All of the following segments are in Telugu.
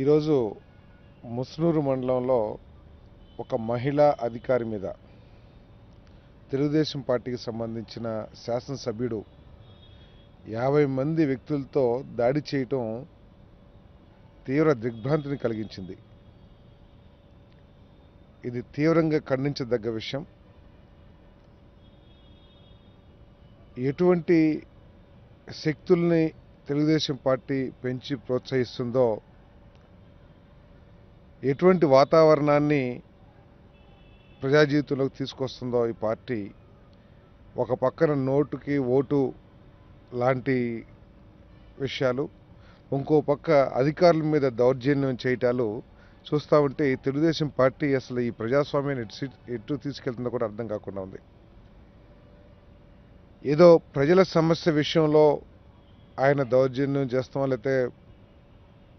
ఈరోజు ముస్నూరు మండలంలో ఒక మహిళా అధికారి మీద తెలుగుదేశం పార్టీకి సంబంధించిన శాసనసభ్యుడు యాభై మంది వ్యక్తులతో దాడి చేయటం తీవ్ర దిగ్భ్రాంతిని కలిగించింది. ఇది తీవ్రంగా ఖండించదగ్గ విషయం. ఎటువంటి శక్తుల్ని తెలుగుదేశం పార్టీ పెంచి ప్రోత్సహిస్తుందో ఎటువంటి వాతావరణాన్ని ప్రజా జీవితంలోకి తీసుకొస్తుందో ఈ పార్టీ ఒక పక్కన నోటుకి ఓటు లాంటి విషయాలు ఇంకో పక్క అధికారుల మీద దౌర్జన్యం చేయటాలు చూస్తూ ఉంటే ఈ తెలుగుదేశం పార్టీ అసలు ఈ ప్రజాస్వామ్యాన్ని ఎటు ఎటు తీసుకెళ్తుందో కూడా అర్థం కాకుండా ఉంది. ఏదో ప్రజల సమస్య విషయంలో ఆయన దౌర్జన్యం చేస్తాం లేకపోతే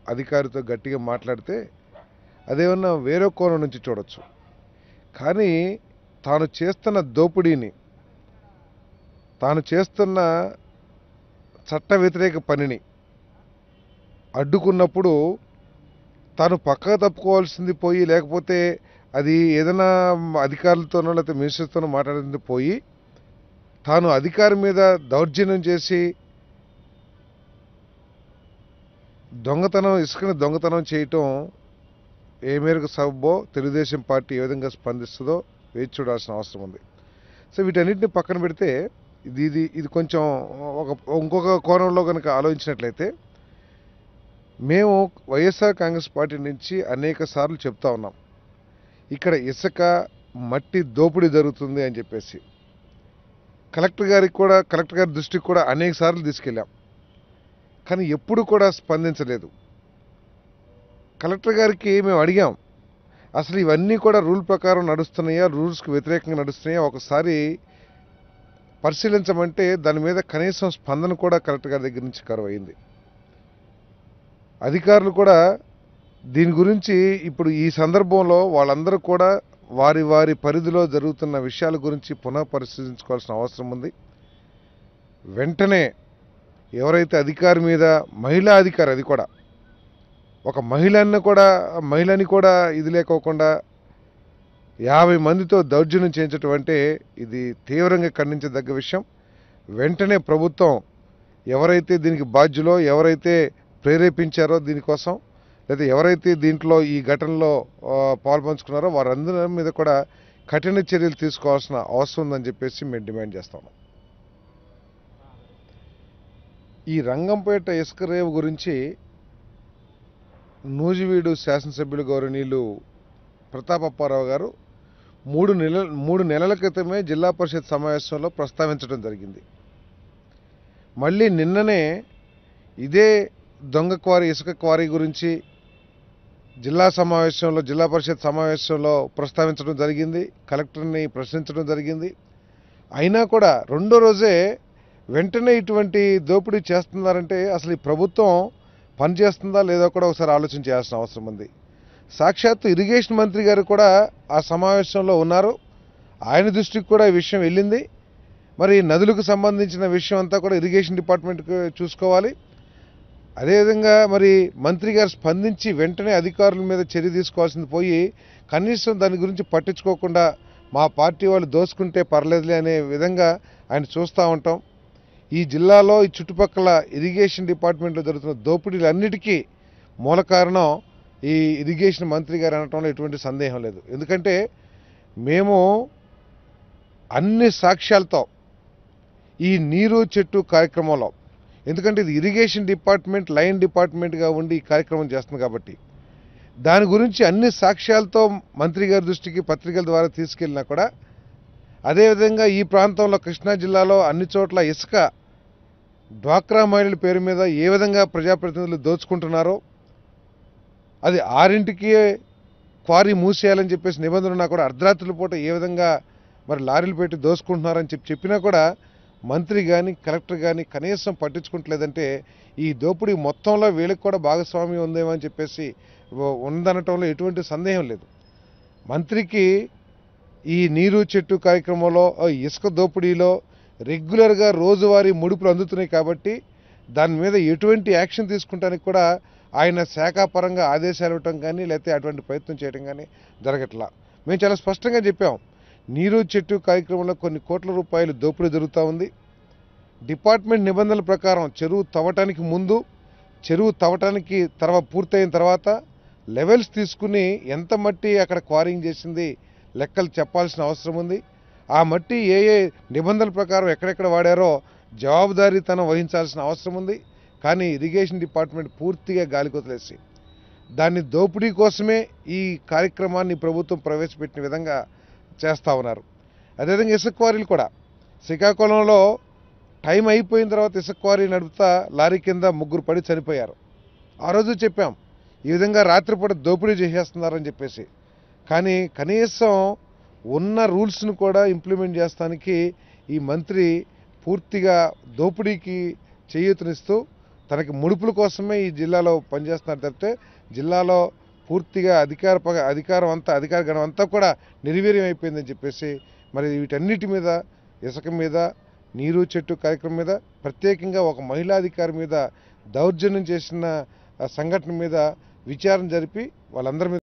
అధికారితో గట్టిగా మాట్లాడితే అదేమన్నా వేరే కోణం నుంచి చూడొచ్చు. కానీ తాను చేస్తున్న దోపిడీని తాను చేస్తున్న చట్ట వ్యతిరేక పనిని అడ్డుకున్నప్పుడు తాను పక్కకు తప్పుకోవాల్సింది పోయి లేకపోతే అది ఏదైనా అధికారులతోనో లేకపోతే మినిస్టర్తోనో మాట్లాడింది పోయి తాను అధికారి మీద దౌర్జన్యం చేసి దొంగతనం ఇసుకని దొంగతనం చేయటం ఏ మేరకు సబ్బో తెలుగుదేశం పార్టీ ఏ విధంగా స్పందిస్తుందో వేచి చూడాల్సిన అవసరం ఉంది. సో వీటన్నిటిని పక్కన పెడితే ఇది ఇది ఇది కొంచెం ఒక ఇంకొక కోణంలో కనుక ఆలోచించినట్లయితే మేము వైఎస్ఆర్ కాంగ్రెస్ పార్టీ నుంచి అనేక సార్లు చెప్తా ఉన్నాం. ఇక్కడ ఇసుక మట్టి దోపిడీ జరుగుతుంది అని చెప్పేసి. కలెక్టర్ గారికి కూడా కలెక్టర్ గారి దృష్టికి కూడా అనేక సార్లు తీసుకెళ్ళాం. కానీ ఎప్పుడు కూడా స్పందించలేదు. కలెక్టర్ గారికి మేము అడిగాం అసలు ఇవన్నీ కూడా రూల్ ప్రకారం నడుస్తున్నాయా? రూల్స్కి వ్యతిరేకంగా నడుస్తున్నాయా? ఒకసారి పరిశీలించమంటే దాని మీద కనీసం స్పందన కూడా కలెక్టర్ గారి దగ్గర నుంచి కరువు అయింది అధికారులు కూడా దీని గురించి ఇప్పుడు ఈ సందర్భంలో వాళ్ళందరూ కూడా వారి వారి పరిధిలో జరుగుతున్న విషయాల గురించి పునః పరిశీలించుకోవాల్సిన అవసరం ఉంది. వెంటనే ఎవరైతే అధికారి మీద మహిళా అధికారి అది కూడా ఒక మహిళను కూడా మహిళని కూడా ఇది లేకోకుండా యాభై మందితో దౌర్జన్యం చేయించటం అంటే ఇది తీవ్రంగా ఖండించదగ్గ విషయం. వెంటనే ప్రభుత్వం ఎవరైతే దీనికి బాధ్యులో ఎవరైతే ప్రేరేపించారో దీనికోసం లేదా ఎవరైతే దీంట్లో ఈ ఘటనలో పాల్పంచుకున్నారో వారందరి మీద కూడా కఠిన చర్యలు తీసుకోవాల్సిన అవసరం ఉందని చెప్పేసి మేము డిమాండ్ చేస్తాము. ఈ రంగంపేట ఇసుక రేవు గురించి నూజివీడు శాసనసభ్యులు గౌరవనీయులు ప్రతాపప్పారావు గారు మూడు నెల మూడు నెలల క్రితమే జిల్లా పరిషత్ సమావేశంలో ప్రస్తావించడం జరిగింది. మళ్ళీ నిన్ననే ఇదే దొంగ క్వారీ ఇసుక క్వారీ గురించి జిల్లా సమావేశంలో జిల్లా పరిషత్ సమావేశంలో ప్రస్తావించడం జరిగింది కలెక్టర్ని ప్రశ్నించడం జరిగింది. అయినా కూడా రెండో రోజే వెంటనే ఇటువంటి దోపిడీ చేస్తున్నారంటే అసలు ఈ ప్రభుత్వం పనిచేస్తుందా లేదో కూడా ఒకసారి ఆలోచన చేయాల్సిన అవసరం ఉంది. సాక్షాత్తు ఇరిగేషన్ మంత్రి గారు కూడా ఆ సమావేశంలో ఉన్నారు. ఆయన దృష్టికి కూడా ఈ విషయం వెళ్ళింది. మరి నదులకు సంబంధించిన విషయం అంతా కూడా ఇరిగేషన్ డిపార్ట్మెంట్కి చూసుకోవాలి. అదేవిధంగా మరి మంత్రి గారు స్పందించి వెంటనే అధికారుల మీద చర్య తీసుకోవాల్సింది పోయి కనీసం దాని గురించి పట్టించుకోకుండా మా పార్టీ వాళ్ళు దోసుకుంటే పర్లేదులే అనే విధంగా ఆయన చూస్తూ ఉంటాం. ఈ జిల్లాలో ఈ చుట్టుపక్కల ఇరిగేషన్ డిపార్ట్మెంట్లో జరుగుతున్న దోపిడీలన్నిటికీ మూల కారణం ఈ ఇరిగేషన్ మంత్రి గారు అనటంలో ఎటువంటి సందేహం లేదు. ఎందుకంటే మేము అన్ని సాక్ష్యాలతో ఈ నీరు చెట్టు కార్యక్రమంలో ఎందుకంటే ఇది ఇరిగేషన్ డిపార్ట్మెంట్ లైన్ డిపార్ట్మెంట్గా ఉండి ఈ కార్యక్రమం చేస్తుంది కాబట్టి దాని గురించి అన్ని సాక్ష్యాలతో మంత్రి గారి దృష్టికి పత్రికల ద్వారా తీసుకెళ్ళినా కూడా అదేవిధంగా ఈ ప్రాంతంలో కృష్ణా జిల్లాలో అన్ని చోట్ల ఇసుక డ్వాక్రా మహిళల పేరు మీద ఏ విధంగా ప్రజాప్రతినిధులు దోచుకుంటున్నారో అది ఆరింటికి క్వారీ మూసేయాలని చెప్పేసి నిబంధన ఉన్నా కూడా అర్ధరాత్రుల పూట ఏ విధంగా మరి లారీలు పెట్టి దోసుకుంటున్నారని చెప్పి చెప్పినా కూడా మంత్రి కానీ కలెక్టర్ కానీ కనీసం పట్టించుకుంటలేదంటే ఈ దోపిడీ మొత్తంలో వీళ్ళకి కూడా భాగస్వామ్యం ఉందేమో అని చెప్పేసి ఉందనటంలో ఎటువంటి సందేహం లేదు. మంత్రికి ఈ నీరు చెట్టు కార్యక్రమంలో ఇసుక దోపిడీలో రెగ్యులర్గా రోజువారీ ముడుపులు అందుతున్నాయి కాబట్టి దాని మీద ఎటువంటి యాక్షన్ తీసుకుంటానికి కూడా ఆయన శాఖాపరంగా ఆదేశాలు ఇవ్వటం కానీ లేకపోతే అటువంటి ప్రయత్నం చేయడం కానీ జరగట్లా. మేము చాలా స్పష్టంగా చెప్పాం. నీరు చెట్టు కార్యక్రమంలో కొన్ని కోట్ల రూపాయలు దోపిడీ జరుగుతూ ఉంది. డిపార్ట్మెంట్ నిబంధనల ప్రకారం చెరువు తవ్వటానికి ముందు చెరువు తవ్వటానికి తర్వాత పూర్తయిన తర్వాత లెవెల్స్ తీసుకుని ఎంత మట్టి అక్కడ క్వారింగ్ చేసింది లెక్కలు చెప్పాల్సిన అవసరం ఉంది. ఆ మట్టి ఏ ఏ నిబంధనల ప్రకారం ఎక్కడెక్కడ వాడారో జవాబుదారీతనం వహించాల్సిన అవసరం ఉంది. కానీ ఇరిగేషన్ డిపార్ట్మెంట్ పూర్తిగా గాలికొతలేసి దాన్ని దోపిడీ కోసమే ఈ కార్యక్రమాన్ని ప్రభుత్వం ప్రవేశపెట్టిన విధంగా చేస్తూ ఉన్నారు. అదేవిధంగా ఇసుక క్వారీలు కూడా. శ్రీకాకుళంలో టైం అయిపోయిన తర్వాత ఇసుక క్వారీ నడుపుతా లారీ కింద ముగ్గురు పడి చనిపోయారు. ఆ రోజు చెప్పాం ఈ విధంగా రాత్రిపూట దోపిడీ చేసేస్తున్నారని చెప్పేసి. కానీ కనీసం ఉన్న రూల్స్ను కూడా ఇంప్లిమెంట్ చేస్తానికి ఈ మంత్రి పూర్తిగా దోపిడీకి చేయూతనిస్తూ తనకి ముడుపుల కోసమే ఈ జిల్లాలో పనిచేస్తున్నారు తప్పితే జిల్లాలో పూర్తిగా అధికార పగ- అధికారం అంతా అధికార గణం అంతా కూడా నిర్వీర్యం అయిపోయిందని చెప్పేసి మరి వీటన్నిటి మీద ఇసుక మీద నీరు చెట్టు కార్యక్రమం మీద ప్రత్యేకంగా ఒక మహిళాధికారి మీద దౌర్జన్యం చేసిన సంఘటన మీద విచారణ జరిపి వాళ్ళందరి మీద